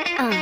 Uh.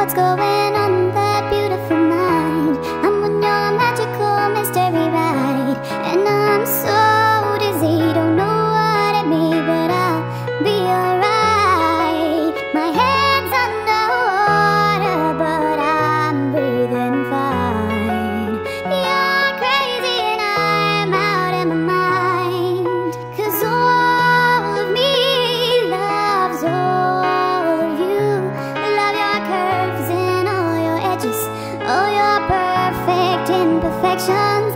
Even when it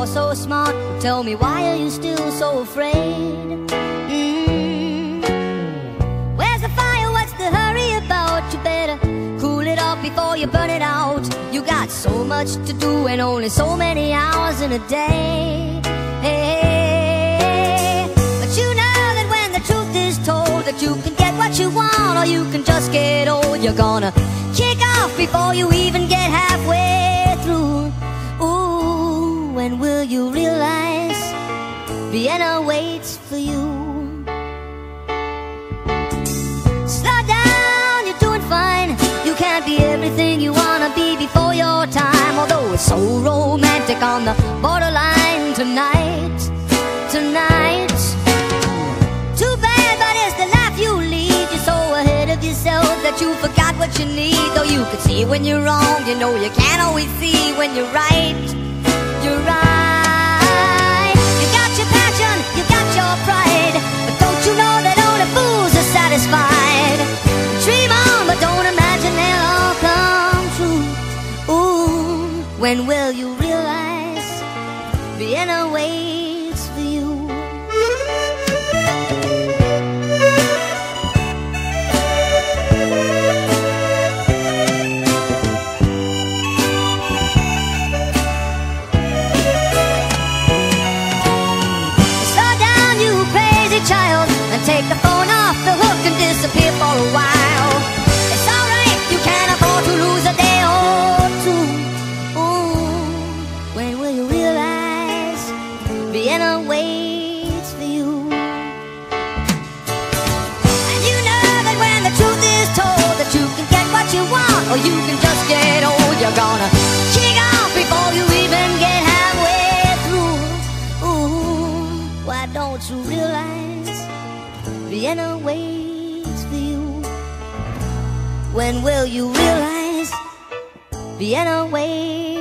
you're so smart. Tell me why are you still so afraid? Mm. Where's the fire, what's the hurry about? You better cool it off before you burn it out. You got so much to do and only so many hours in a day. Hey. But you know that when the truth is told That you can get what you want or you can just get old You're gonna kick off before you even get halfway. Vienna waits for you. Slow down, you're doing fine. You can't be everything you wanna be before your time. Although it's so romantic on the borderline tonight Tonight. Too bad, but it's the life you lead. You're so ahead of yourself that you forgot what you need. Though you can see when you're wrong You know you can't always see when you're right. You're right. When will you realize the inner way? gonna kick off before you even get halfway through. Ooh, why don't you realize Vienna waits for you? When will you realize Vienna waits?